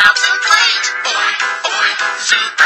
Thousand plate. Oi, oi, super.